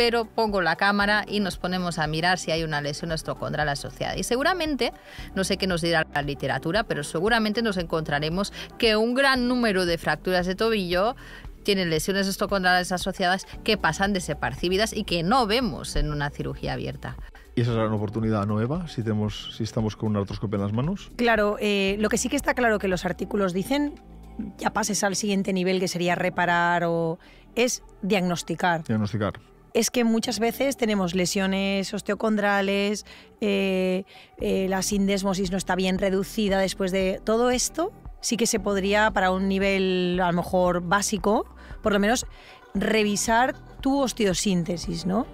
pero pongo la cámara y nos ponemos a mirar si hay una lesión osteocondral asociada. Y seguramente, no sé qué nos dirá la literatura, pero seguramente nos encontraremos que un gran número de fracturas de tobillo tienen lesiones osteocondrales asociadas que pasan desapercibidas y que no vemos en una cirugía abierta. ¿Y esa es una oportunidad, no, Eva, si, tenemos, si estamos con una artroscopia en las manos? Claro, eh, lo que sí que está claro que los artículos dicen, ya pases al siguiente nivel que sería reparar o es diagnosticar. Diagnosticar. Es que muchas veces tenemos lesiones osteocondrales, eh, eh, la sindesmosis no está bien reducida después de todo esto. Sí que se podría, para un nivel a lo mejor básico, por lo menos revisar tu osteosíntesis, ¿no?